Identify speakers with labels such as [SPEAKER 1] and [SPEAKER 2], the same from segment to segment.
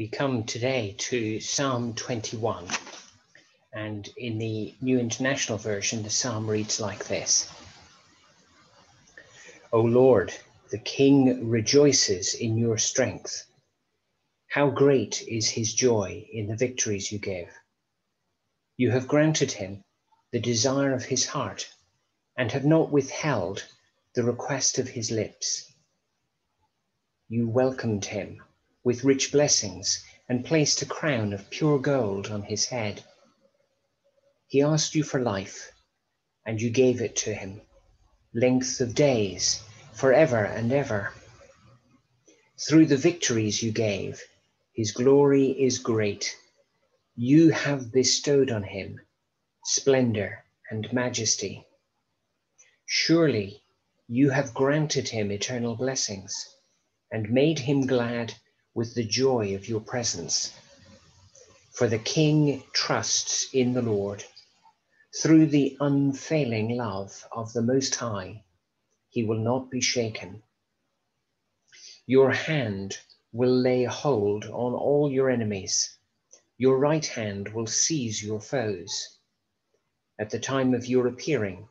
[SPEAKER 1] We come today to Psalm 21, and in the New International Version, the psalm reads like this O Lord, the King rejoices in your strength. How great is his joy in the victories you give. You have granted him the desire of his heart and have not withheld the request of his lips. You welcomed him with rich blessings and placed a crown of pure gold on his head. He asked you for life, and you gave it to him, length of days, forever and ever. Through the victories you gave, his glory is great. You have bestowed on him splendor and majesty. Surely you have granted him eternal blessings and made him glad with the joy of your presence. For the King trusts in the Lord. Through the unfailing love of the Most High, he will not be shaken. Your hand will lay hold on all your enemies. Your right hand will seize your foes. At the time of your appearing,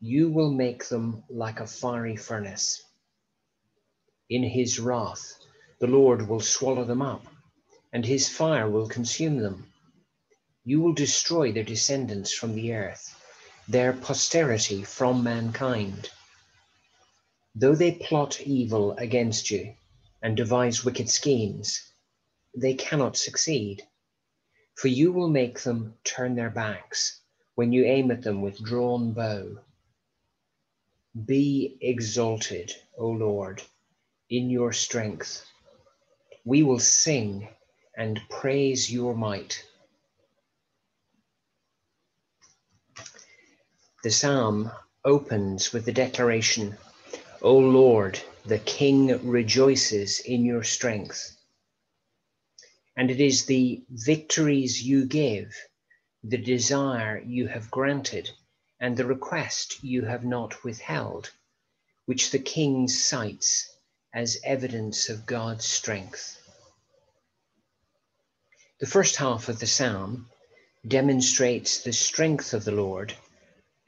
[SPEAKER 1] you will make them like a fiery furnace. In his wrath, the Lord will swallow them up, and his fire will consume them. You will destroy their descendants from the earth, their posterity from mankind. Though they plot evil against you and devise wicked schemes, they cannot succeed. For you will make them turn their backs when you aim at them with drawn bow. Be exalted, O Lord, in your strength we will sing and praise your might. The psalm opens with the declaration, O Lord, the King rejoices in your strength. And it is the victories you give, the desire you have granted, and the request you have not withheld, which the King cites as evidence of God's strength. The first half of the psalm demonstrates the strength of the Lord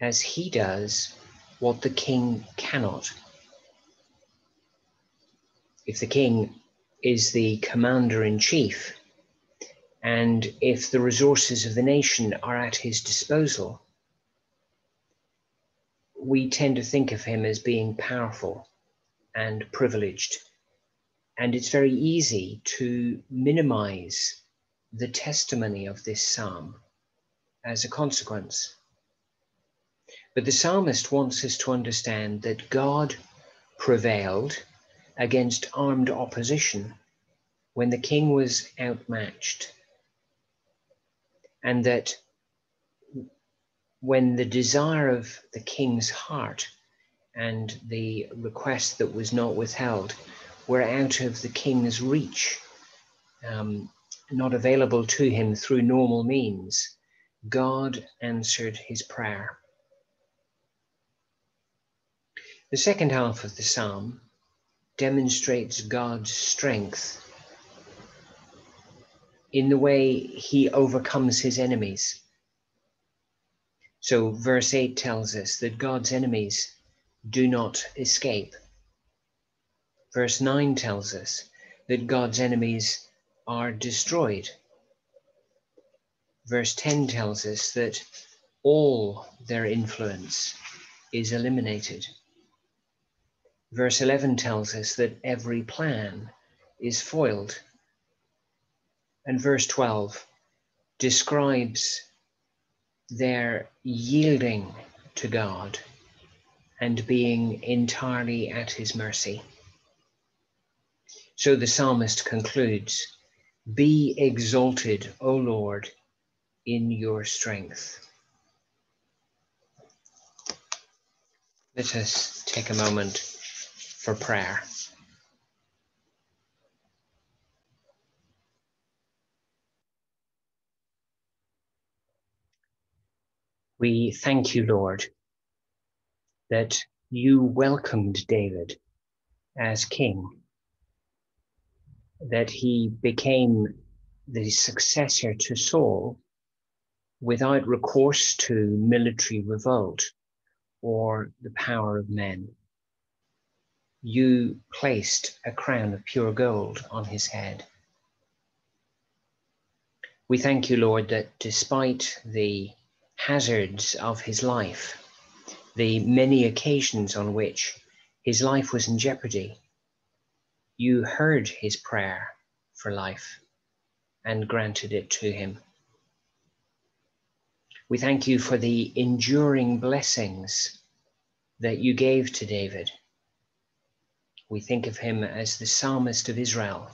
[SPEAKER 1] as he does what the king cannot. If the king is the commander in chief, and if the resources of the nation are at his disposal, we tend to think of him as being powerful and privileged. And it's very easy to minimize the testimony of this psalm as a consequence. But the psalmist wants us to understand that God prevailed against armed opposition when the king was outmatched. And that when the desire of the king's heart and the request that was not withheld were out of the king's reach, um, not available to him through normal means, God answered his prayer. The second half of the psalm demonstrates God's strength in the way he overcomes his enemies. So, verse 8 tells us that God's enemies do not escape. Verse 9 tells us that God's enemies are destroyed. Verse 10 tells us that all their influence is eliminated. Verse 11 tells us that every plan is foiled. And verse 12 describes their yielding to God and being entirely at his mercy. So the psalmist concludes Be exalted, O Lord, in your strength. Let us take a moment for prayer. We thank you, Lord, that you welcomed David as king. That he became the successor to Saul without recourse to military revolt or the power of men. You placed a crown of pure gold on his head. We thank you, Lord, that despite the hazards of his life, the many occasions on which his life was in jeopardy, you heard his prayer for life and granted it to him. We thank you for the enduring blessings that you gave to David. We think of him as the psalmist of Israel.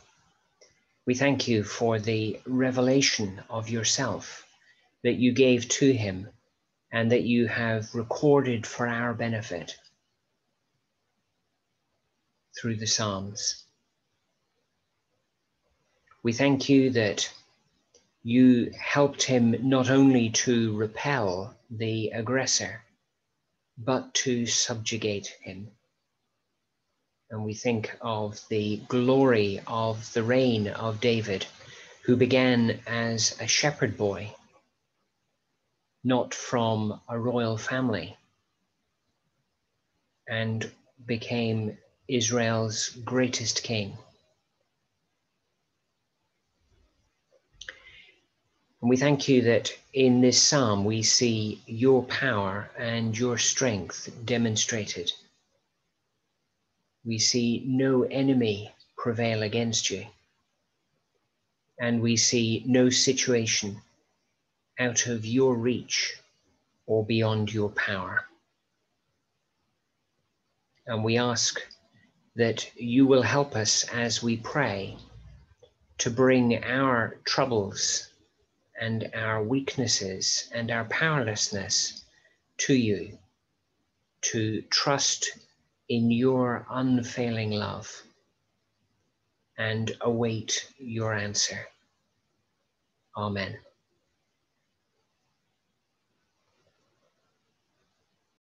[SPEAKER 1] We thank you for the revelation of yourself that you gave to him and that you have recorded for our benefit through the Psalms. We thank you that you helped him not only to repel the aggressor, but to subjugate him. And we think of the glory of the reign of David, who began as a shepherd boy, not from a royal family, and became Israel's greatest king. And we thank you that in this psalm we see your power and your strength demonstrated. We see no enemy prevail against you. And we see no situation out of your reach or beyond your power. And we ask that you will help us as we pray to bring our troubles and our weaknesses and our powerlessness to you, to trust in your unfailing love and await your answer. Amen.